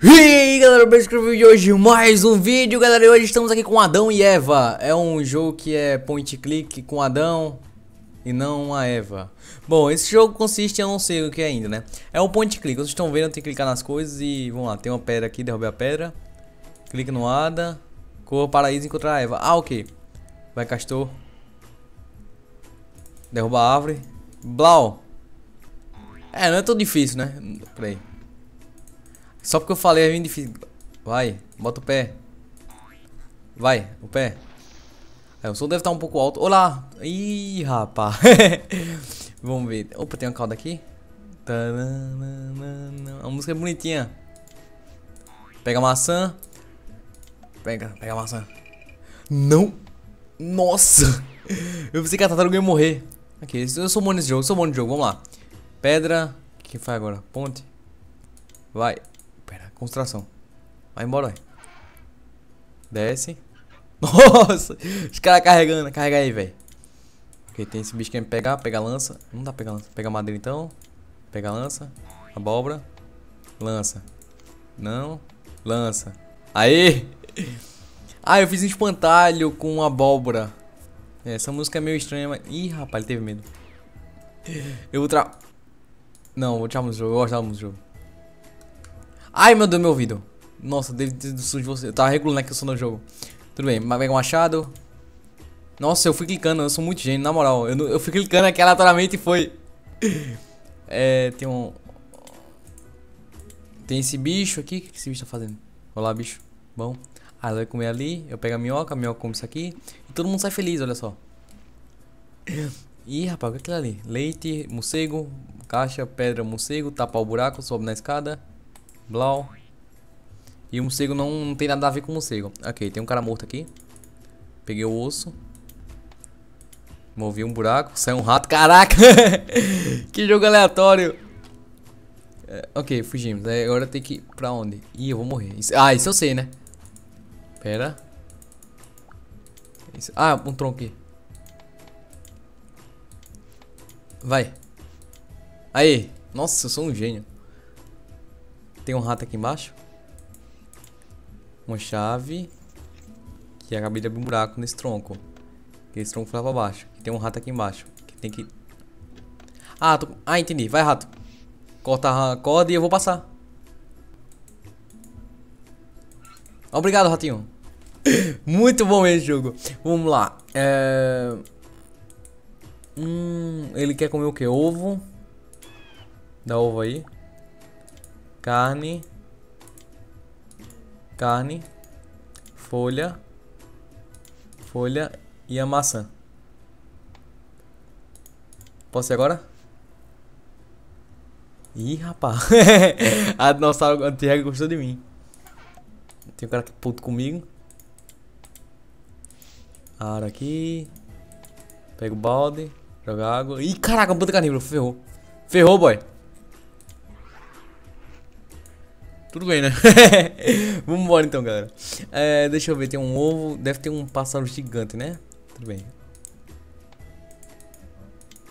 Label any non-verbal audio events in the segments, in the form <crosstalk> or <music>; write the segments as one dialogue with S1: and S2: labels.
S1: E aí galera, vídeo de hoje, mais um vídeo galera, e hoje estamos aqui com Adão e Eva. É um jogo que é point click com Adão e não a Eva. Bom, esse jogo consiste, eu não sei o que é ainda, né? É um point click, vocês estão vendo, tenho que clicar nas coisas e vamos lá Tem uma pedra aqui, derrubei a pedra. Clique no Ada Corra para paraíso e encontrar a Eva. Ah, ok. Vai castor. Derruba a árvore. Blau. É, não é tão difícil, né? Peraí só porque eu falei é bem difícil. Vai, bota o pé. Vai, o pé. É, o som deve estar um pouco alto. Olá! Ih, rapaz. <laughs> Vamos ver. Opa, tem uma cauda aqui. A música é bonitinha. Pega a maçã. Pega, pega a maçã. Não! Nossa! <laughs> Eu pensei que a tartaruga ia morrer. Aqui, eu sou bom nesse jogo, sou bom nesse jogo, vamos lá. Pedra. O que faz agora? Ponte. Vai. Construção. Vai embora, Desce. <laughs> Nossa! Os caras carregando. Carrega aí, velho. Ok, tem esse bicho que me pegar. Pega a lança. Não dá pra pegar lança. Pega a madeira então. Pega a lança. Abóbora. Lança. Não. Lança. Aê! <laughs> Ah, eu fiz um espantalho com abóbora. Essa música é meio estranha, mas... Ih, rapaz, ele teve medo. Eu vou tra... Não, vou tirar no jogo. Eu gosto do jogo. Ai, meu Deus, meu ouvido. Nossa, deve ter sujo você. Eu tava regulando aqui o som do jogo. Tudo bem, pega um machado. Nossa, eu fui clicando, eu sou muito gênio, na moral. Eu, eu fui clicando aqui aleatoriamente e foi. <laughs> É, tem um. Tem esse bicho aqui. O que esse bicho tá fazendo? Olá, bicho. Bom. Ah, ele vai comer ali. Eu pego a minhoca, a minhoca come isso aqui. E todo mundo sai feliz, olha só. <coughs> Ih, rapaz, o que é aquilo ali? Leite, morcego, caixa, pedra, morcego, tapa o buraco, sobe na escada. Blau. E o morcego não, não tem nada a ver com o morcego. Ok, tem um cara morto aqui. Peguei o osso. Movi um buraco. Saiu um rato. Caraca! <laughs> que jogo aleatório. É, ok, fugimos. É, agora tem que ir pra onde? Ih, eu vou morrer. Isso, ah, isso eu sei, né? Pera. Isso, ah, um tronco aqui. Vai. Aí. Nossa, eu sou um gênio. Tem um rato aqui embaixo. Uma chave. Que acabei de abrir um buraco nesse tronco. Que esse tronco foi lá pra baixo. Tem um rato aqui embaixo. Que tem que... Ah, tô... ah, entendi. Vai, rato. Corta a corda e eu vou passar. Obrigado, ratinho. <coughs> Muito bom esse jogo. Vamos lá. É... Hum, ele quer comer o que? Ovo. Dá ovo aí carne, carne, folha, folha e a maçã. Posso ir agora? Ih, rapaz. <laughs> a dinossauro antiga gostou de mim. Tem um cara que puto comigo. Ara aqui. Pega o balde. Joga água. Ih, caraca, puta carnívoro. Ferrou. Ferrou, boy. Tudo bem, né? <laughs> Vamos embora então, galera. É, deixa eu ver, tem um ovo. Deve ter um pássaro gigante, né? Tudo bem.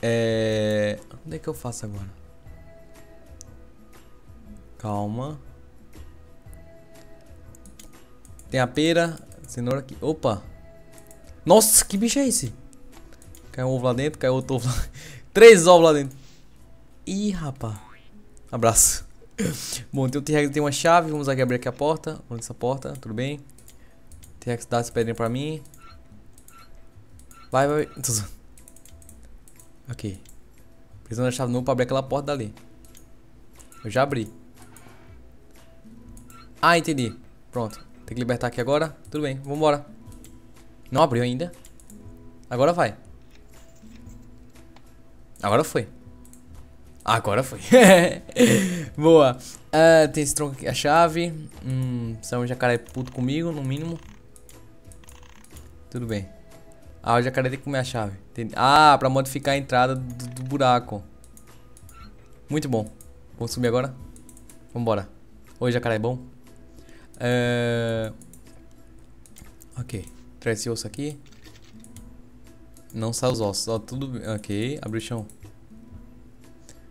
S1: É... Onde é que eu faço agora? Calma. Tem a pera. Cenoura aqui. Opa. Nossa, que bicho é esse? Caiu um ovo lá dentro, caiu outro ovo lá. <laughs> Três ovos lá dentro. Ih, rapaz. Abraço. <coughs> Bom, tem o T-Rex tem uma chave. Vamos aqui abrir aqui a porta. Vamos essa porta, tudo bem. T-Rex dá essa pedrinha pra mim. Vai, vai. Ok. Precisando da chave novo pra abrir aquela porta dali. Eu já abri. Ah, entendi. Pronto. Tem que libertar aqui agora. Tudo bem, vambora. Não abriu ainda. Agora vai. Agora foi. Agora foi. <laughs> Boa. Uh, tem esse tronco aqui, a chave. Hum, são um jacaré puto comigo, no mínimo. Tudo bem. Ah, o jacaré tem que comer a chave. Ah, pra modificar a entrada do, do buraco. Muito bom. Vamos subir agora? Vambora. Oi, jacaré é bom? Uh... Ok. Traz esse osso aqui. Não sai os ossos. Ó, tudo... Ok. Abre o chão.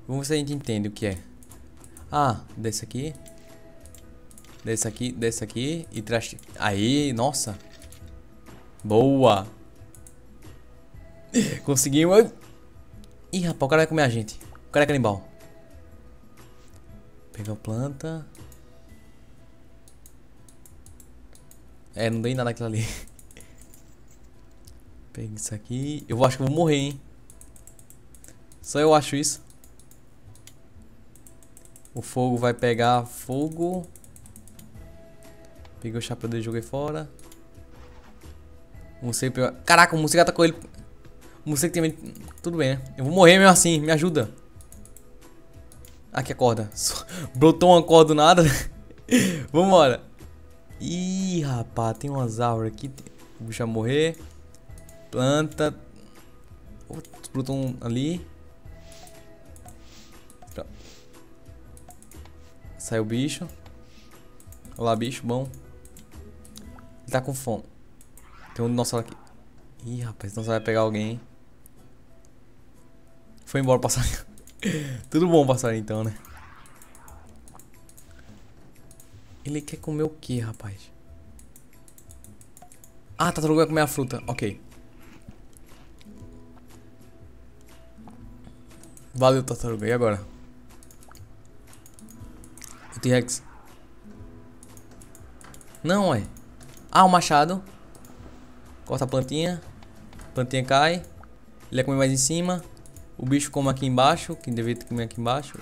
S1: Vamos ver se a gente entende o que é. Ah, desse aqui. Desce aqui, desce aqui e traz. Aí, nossa. Boa. <laughs> Conseguimos. Ih, rapaz, o cara vai comer a gente. O cara é canibal. Pegou planta. É, não dei nada aquilo ali. <laughs> Pega isso aqui. Eu acho que eu vou morrer, hein. Só eu acho isso. O fogo vai pegar fogo. Peguei o chapéu dele e joguei fora. O. Caraca, o morcego atacou ele. O morcego tem... Tudo bem, né? Eu vou morrer mesmo assim, me ajuda. Aqui a corda. <laughs> Brotou uma corda do nada. <laughs> Vambora. Ih, rapaz, tem umas árvores aqui. Bicho vai morrer. Planta. Outros brotam ali. Saiu o bicho. Olá, bicho, bom. Ele tá com fome. Tem um dinossauro aqui. Ih, rapaz, então você vai pegar alguém. Foi embora o passarinho. <laughs> Tudo bom passarinho então, né? Ele quer comer o que, rapaz? Ah, tartaruga vai comer a fruta. Ok. Valeu, tartaruga. E agora? O T-Rex. Não, ué. Ah, o machado. Corta a plantinha. A plantinha cai. Ele vai comer mais em cima. O bicho come aqui embaixo. Que deveria comer aqui embaixo.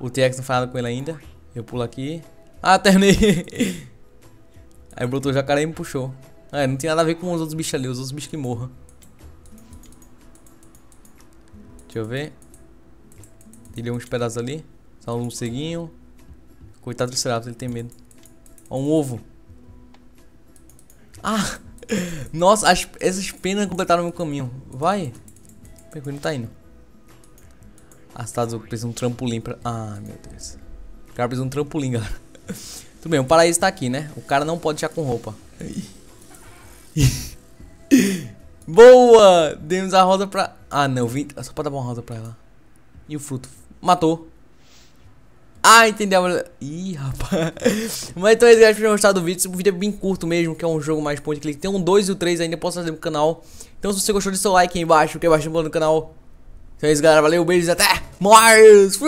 S1: O T-Rex não faz nada com ele ainda. Eu pulo aqui. Ah, terminei. <laughs> Aí brotou o jacaré e me puxou. É, não tem nada a ver com os outros bichos ali. Os outros bichos que morram. Deixa eu ver. Tirei uns pedaços ali. Só um ceguinho. Coitado do Triceratops, ele tem medo. Ó, um ovo. Ah! <laughs> Nossa, as, essas penas completaram meu caminho. Vai. Ele não tá indo. Arrastados, precisa um trampolim pra... Ah, meu Deus. O cara precisa de um trampolim, <laughs> galera. Tudo bem, o paraíso tá aqui, né? O cara não pode já com roupa. <laughs> Boa! Demos a rosa pra... Ah, não. Vim... Só pode dar uma rosa pra ela. E o fruto? Matou. Ah, entendeu? Ih, rapaz. Mas então é isso, galera. Espero gostado do vídeo. Esse vídeo é bem curto mesmo, que é um jogo mais point click. Tem um 2 e o 3 ainda, posso fazer no canal. Então se você gostou, deixa seu like aí embaixo, que é bastante bom no canal. Então é isso, galera. Valeu, beijos até mais.